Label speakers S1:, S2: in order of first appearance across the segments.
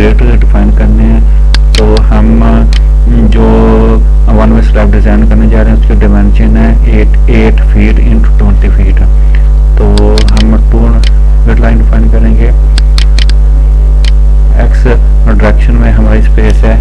S1: Wait define करने हैं। तो हम जो वन वे स्लैब डिज़ाइन करने जा रहे हैं, उसकी डिमेंशन है eight eight feet into twenty feet तो हम टू वेट लाइन डिफाइन करेंगे। एक्स डायरेक्शन में हमारी स्पेस है।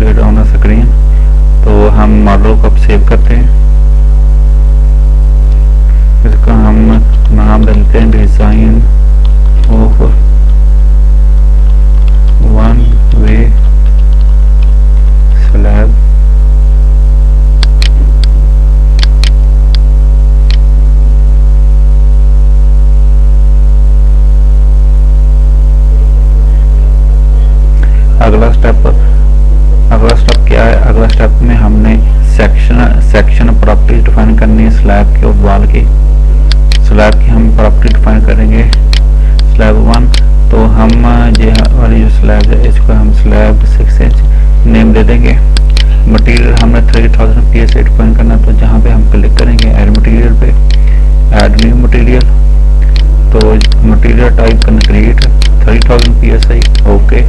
S1: डिस्प्लेड ऑन अ स्क्रीन तो हम मॉडल को अब सेव करते हैं। इसका हम नाम डालते हैं design of one way slab अगला स्टेप अगला स्टेप क्या है अगला स्टेप में हमने सेक्शन सेक्शन प्रॉपर्टी डिफाइन करनी है स्लैब के और वाल की। स्लैब की हम प्रॉपर्टी डिफाइन करेंगे स्लैब वन तो हम, ये वाली जो स्लैब है, इसको हम स्लैब सिक्स इंच नेम दे देंगे। मटेरियल हमने three thousand P S define करना है तो जहाँ पे हम क्लिक करेंगे एड मटेरियल पे एड न्यू मटेरियल तो material type concrete three thousand P S I okay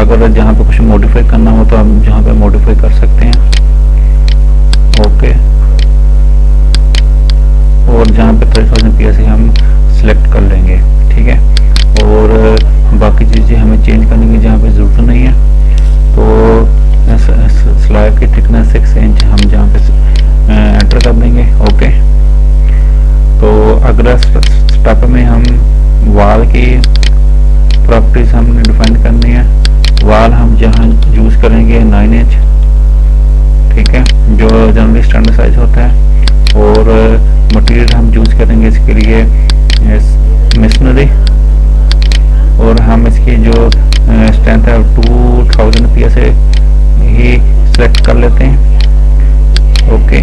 S1: अगर जहाँ पे कुछ मॉडिफाई करना हो तो हम जहाँ पे मॉडिफाई कर सकते हैं। ओके और जहाँ पे थ्री थाउज़ेंड पी एस हम सिलेक्ट कर लेंगे, ठीक है? और बाकी चीज़ें हमें चेंज करने की जहाँ पे ज़रूरत नहीं है। तो स्लैब की थिकनेस सिक्स इंच हम जहाँ पे एंटर कर देंगे ओके तो अगला स्टेप में हम वाल की प्रॉपर्टीज़ हमने डिफाइन करनी है। वाल हम जहाँ यूज़ करेंगे नाइन इंच ठीक है, जो जनरली स्टैंडर्ड साइज़ होता है और मटेरियल हम यूज़ करेंगे इसके लिए मशीनरी और हम इसकी जो स्ट्रेंथ है टू थाउज़ेंड पी एस ही सेलेक्ट कर लेते हैं। ओके ओके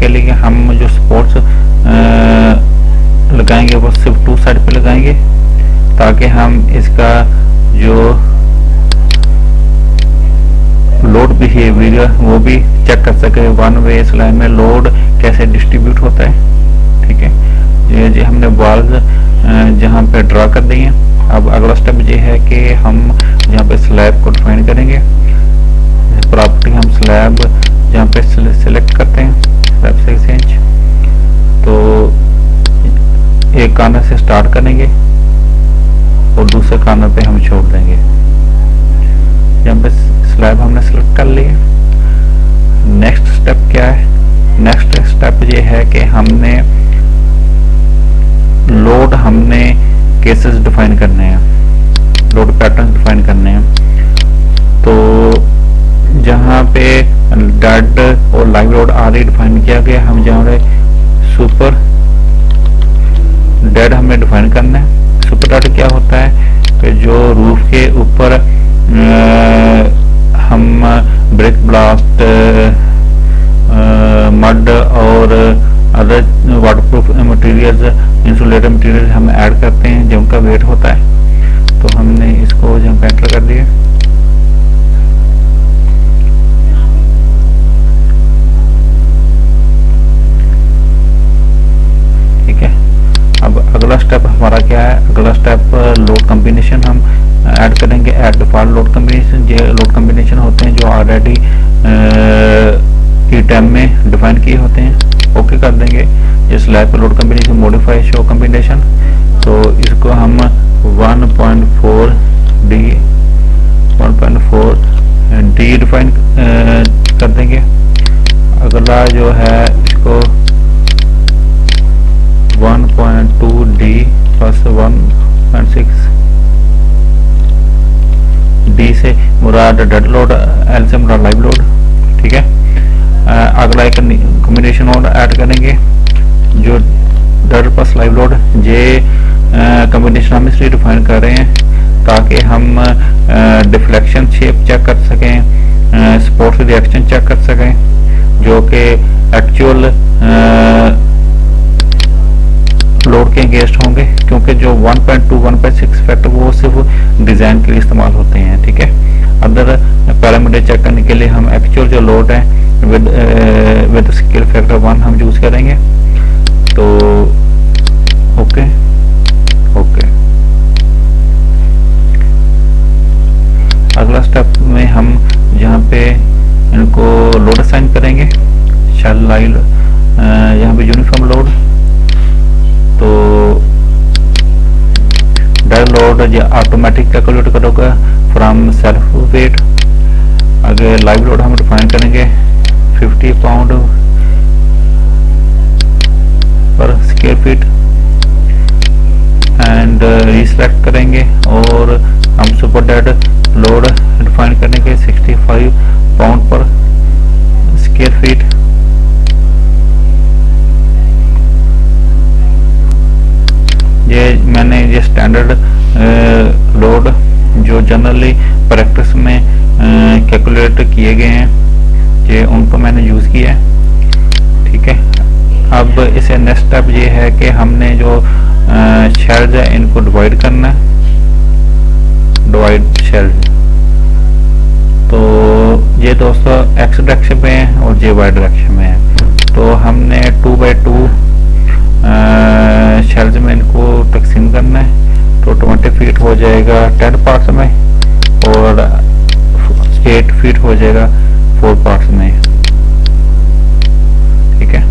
S1: के लिए हम जो स्पोर्ट्स लगाएँगे, वो सिर्फ़ टू साइड पे लगाएँगे, ताकि हम इसका जो लोड बिहेवियर वो भी चेक कर सके वन वे स्लैब में लोड कैसे डिस्ट्रीब्यूट होता है, ठीक है? ये जी, हमने वाल्व जहाँ पे ड्रा कर दी है। अब अगला स्टेप ये है कि हम यहाँ पे स्लैब को डिफाइन करेंगे। प्रॉपर्टी हम स्लैब जहाँ पे सिलेक्ट करते हैं। सिक्स इंच तो एक कार्नर से स्टार्ट करेंगे और दूसरे कार्नर पे हम छोड़ देंगे। यहाँ पे स्लैब हमने सिलेक्ट कर लिया नेक्स्ट स्टेप क्या है? नेक्स्ट स्टेप ये है कि हमने लोड हमने केसेस डिफाइन करने हैं। लोड पैटर्न डिफाइन करने हैं। तो जहाँ पे डेड और लाइव लोड आर डिफाइन किया गया, हम जहाँ सुपर डेड हमें डिफाइन करना है। सुपर डेड क्या होता है? कि जो रूफ के ऊपर हम ब्रिक ब्लास्ट मड और other waterproof materials insulator material हम ऐड करते हैं जिनका वेट होता है। तो हमने इसको जब एंटर कर दिया ठीक है अब अगला स्टेप हमारा क्या है? अगला स्टेप लोड कॉम्बिनेशन हम ऐड करेंगे। ऐड डिफ़ॉल्ट लोड कॉम्बिनेशन ये लोड कॉम्बिनेशन होते हैं जो ऑलरेडी ई में डिफाइन किए होते हैं। ओके कर देंगे। ये slab load combination modify show combination तो इसको हम 1.4 डी 1.4 डी डिफाइन कर देंगे। अगला जो है, इसको point two D plus one point six D से मुराद डेड लोड एल से मुराद लाइव लोड ठीक है? अगला एक कम्बिनेशन और ऐड करेंगे, जो डेड प्लस लाइव लोड जे कम्बिनेशन हम इसलिए डिफाइन कर रहे हैं ताकि हम डिफ्लेक्शन शेप चेक कर सकें स्पोर्ट्स रिएक्शन चेक कर सकें, जो कि एक्चुअल लोड के अगेंस्ट होंगे, क्योंकि जो 1.2 1.6 फैक्टर वो सिर्फ़ डिज़ाइन के लिए इस्तेमाल होते हैं, ठीक है? अदर पैरामीटर चेक करने के लिए हम एक्चुअल जो लोड है with with scale factor one हम यूज़ करेंगे। तो ओके ओके अगला स्टेप में हम यहाँ पे इनको लोड असाइन करेंगे शेल यहाँ पे यूनिफॉर्म लोड तो डेड लोड जो ऑटोमेटिक कैलकुलेट करोगे फ्रॉम सेल्फ वेट आगे लाइव लोड हम डिफाइन करेंगे 50 पाउंड पर स्क्वायर फीट एंड रिसेलेक्ट करेंगे और हम सुपर डेड लोड डिफाइन करेंगे 65 पाउंड पर स्क्वायर फीट ये मैंने ये स्टैंडर्ड लोड जो जनरली प्रैक्टिस में कैलकुलेट किए गए हैं, ये उनको मैंने यूज़ किया है। ठीक है? अब इसे नेक्स्ट स्टेप ये है कि हमने जो शेल्स है, इनको डिवाइड करना है। डिवाइड शेल्स तो ये दोस्तों एक्स डायरेक्शन में है और जे वाई डायरेक्शन में है। तो हमने टू बाई टू शेल्स में इनको तकसीम करना है तो ट्वेंटी फीट हो जाएगा टेन पार्ट्स में और एट फीट हो जाएगा फोर पार्ट्स में। ठीक है?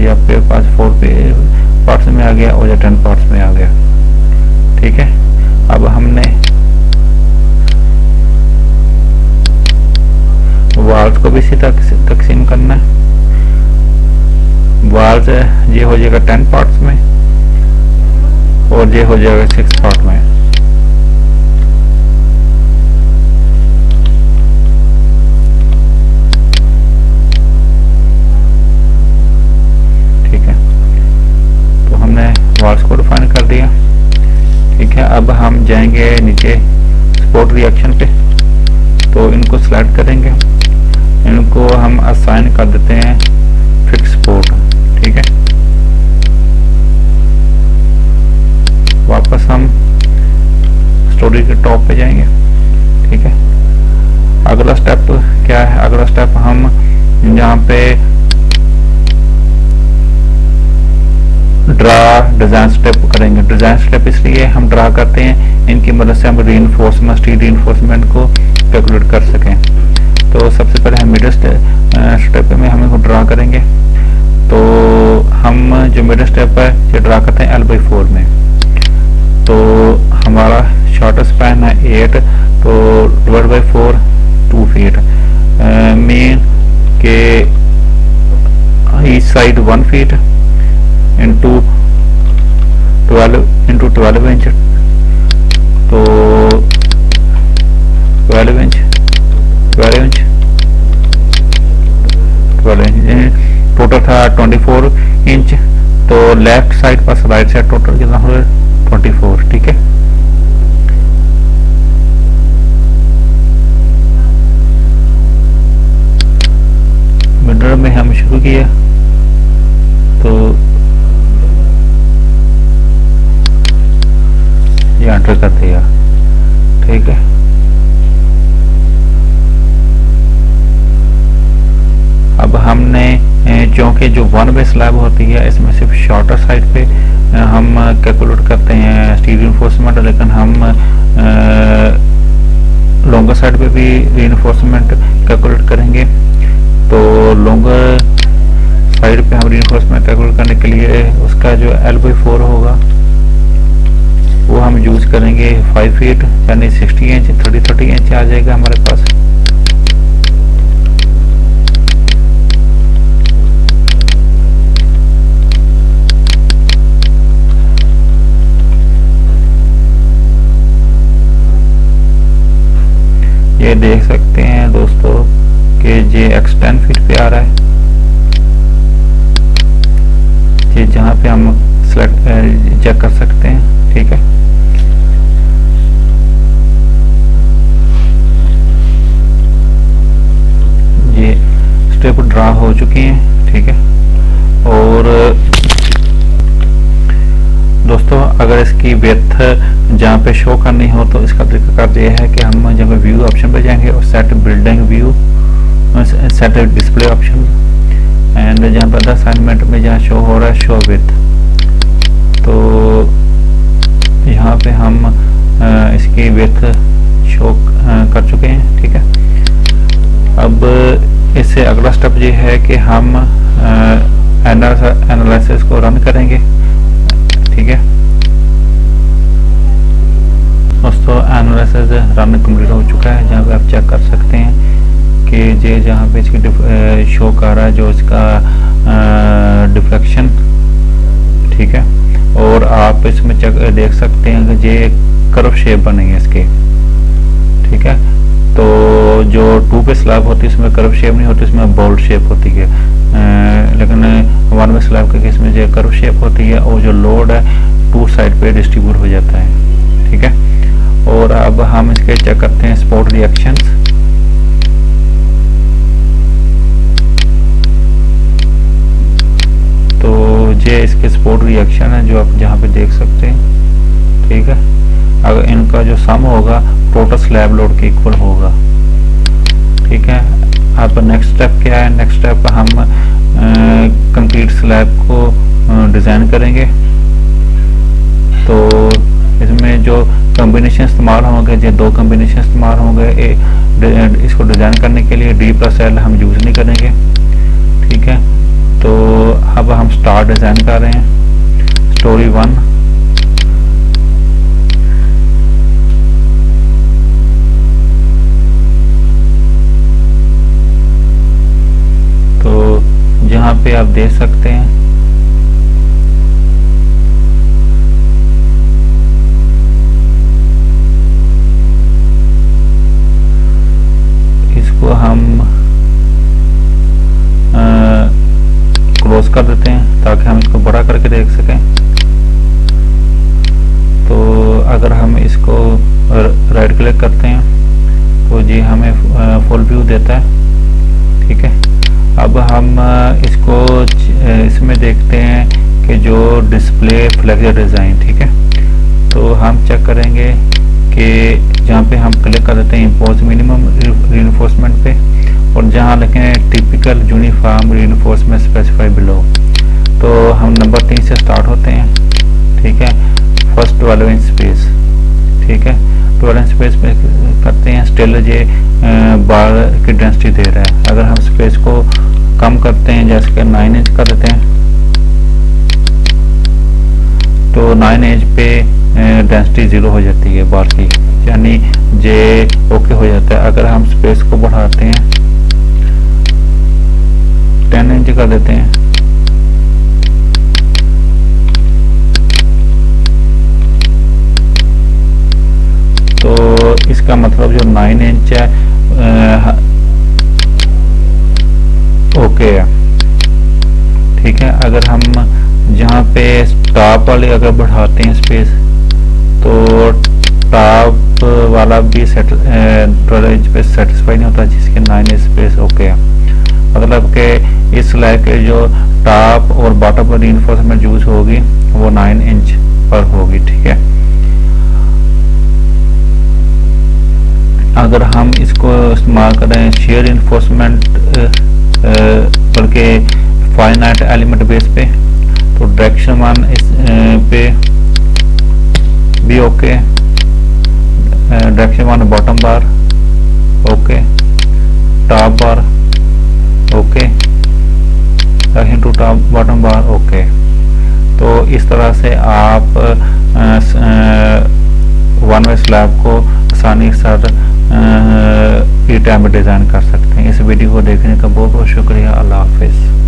S1: ये आपके पास फोर पार्ट्स में आ गया और या टेन पार्ट्स में आ गया। ठीक है? अब हमने वाल्स को भी इसी तक तकसीम करना है। वाल्स ये हो जाएगा टेन पार्ट्स में और ये हो जाएगा सिक्स पार्ट में। ठीक है। तो हमने वाल्स को डिफाइन कर दिया। ठीक है, अब हम जाएँगे नीचे स्पोर्ट रिएक्शन पे। तो इनको सिलेक्ट करेंगे। इनको हम असाइन कर देते हैं फिक्स पोर्ट ठीक है वापस हम स्टोरी के टॉप पे जाएँगे। ठीक है? अगला स्टेप क्या है? अगला स्टेप हम यहाँ पे ड्रा डिज़ाइन स्टेप करेंगे। डिज़ाइन स्टेप इसलिए हम ड्रा करते हैं, इनकी मदद से हम री स्टील री को कैलकुलेट कर सकें। तो सबसे पहले हम मिडल स्टेप में हम इसको ड्रा करेंगे। तो हम जो मिडल स्टेप है, ये ड्रा करते हैं एल बाई फोर में। तो हमारा शॉर्ट स्पैन है एट तो divide by four two feet main के each side one feet into twelve into twelve inch तो twelve inch twelve inch twelve inch total था ट्वेंटी फोर इंच तो left side पर राइट साइड टोटल कितना हो गया twenty four ठीक है? मिडर में हम शुरू किया। तो ये एंटर कर दिया। ठीक है। अब हमने चूँकि जो वन वे स्लैब होती है, इसमें सिर्फ़ शॉर्टर साइड पे हम कैलकुलेट करते हैं स्टील इन्फोर्समेंट लेकिन हम लॉन्गर साइड पे भी री कैलकुलेट करेंगे। तो लॉन्गर साइड पे हम रीनफोर्समेंट रेगुलर करने के लिए उसका जो एल बाई फोर होगा, वो हम यूज़ करेंगे फाइव फीट यानी sixty inch thirty thirty inch आ जाएगा हमारे पास। ये देख सकते ये एक्स टेन फीट पे आ रहा है। ये जहाँ पे हम सेलेक्ट चेक कर सकते हैं, ठीक है? ये स्टेप ड्रा हो चुकी हैं, ठीक है? और, दोस्तों, अगर इसकी वेथ जहाँ पे शो करनी हो तो इसका तरीका कार्ड ये है कि हम जब व्यू ऑप्शन पे जाएँगे और set building view set display option and जहाँ पर असाइनमेंट में जहाँ शो हो रहा है शो विथ तो यहाँ पे हम इसकी विथ शो कर चुके हैं, ठीक है? अब इससे अगला स्टेप ये है कि हम एनालिसिस को रन करेंगे, ठीक है? दोस्तों एनालिसिस रन कंप्लीट कि जहाँ पे इसकी शो कर रहा है जो इसका डिफ्लेक्शन ठीक है? और आप इसमें चेक देख सकते हैं कि ये कर्व शेप बनी है इसके ठीक है? तो जो टू पे स्लैब होती है इसमें कर्व शेप नहीं होती इसमें बोल्ड शेप होती है। आ, लेकिन वन पे स्लैब के केस में जो कर्व शेप होती है और जो लोड है टू साइड पे डिस्ट्रीब्यूट हो जाता है ठीक है? और अब हम इसके चेक करते हैं स्पोर्ट रिएक्शंस ये इसके स्पोर्ट रिएक्शन है जो आप जहाँ पे देख सकते हैं। ठीक है? अगर इनका जो सम होगा टोटल स्लैब लोड के इक्वल होगा। ठीक है? अब नेक्स्ट स्टेप क्या है? नेक्स्ट स्टेप हम कंक्रीट स्लैब को डिज़ाइन करेंगे। तो इसमें जो कम्बिनेशन इस्तेमाल होंगे, जो दो कम्बिनेशन इस्तेमाल होंगे इसको डिज़ाइन करने के लिए डी प्लस एल हम यूज़ नहीं करेंगे। ठीक है? तो अब हम स्टार डिज़ाइन कर रहे हैं। Storey one. तो जहाँ पे आप देख सकते हैं इसको हम क्लोज कर देते हैं ताकि हम इसको बड़ा करके देख सकें। तो अगर हम इसको राइट क्लिक करते हैं तो जी हमें फुल व्यू देता है। ठीक है? अब हम इसको इसमें देखते हैं कि जो डिस्प्ले फ्लैक्चर डिज़ाइन ठीक है? तो हम चेक करेंगे कि जहाँ पे हम क्लिक कर देते हैं इम्पोज मिनिमम रीनफोर्समेंट पे, और जहाँ लिखें typical uniform reinforcement specify below तो हम नंबर तीन से स्टार्ट होते हैं, ठीक है? फ़र्स्ट ट्वेल्व इंच स्पेस ठीक है? ट्वेल्व इंच स्पेस पे करते हैं स्टिल ये बार की डेंसिटी दे रहा है। अगर हम स्पेस को कम करते हैं, जैसे कि नाइन इंच कर देते हैं तो नाइन इंच पे डेंसिटी ज़ीरो हो जाती है बार की। यानी जे ओके हो जाता है। अगर हम स्पेस को बढ़ाते हैं टेन इंच कर देते हैं तो इसका मतलब जो नाइन इंच है ओके है। ठीक है, अगर हम जहाँ पे टॉप वाले अगर बढ़ाते हैं स्पेस तो टॉप वाला भी सेट ट्वेल्व इंच पे सेटिस्फाई नहीं होता, जिसके नाइन इंच स्पेस ओके है। मतलब कि इस स्लैब के जो टॉप और बॉटम पर इन्फोर्समेंट यूज़ होगी, वो नाइन इंच पर होगी, ठीक है। अगर हम इसको इस्तेमाल करें शेयर इन्फोर्समेंट बल्कि फाइनाइट एलिमेंट बेस पे तो डायरेक्शन वन इस पे भी okay direction one bottom bar okay top bar okay second two top bottom bar okay तो इस तरह से आप वन वे स्लैब को आसानी के ई टाइम डिज़ाइन कर सकते हैं। इस वीडियो को देखने का बहुत बहुत शुक्रिया। अल्लाह हाफिज़।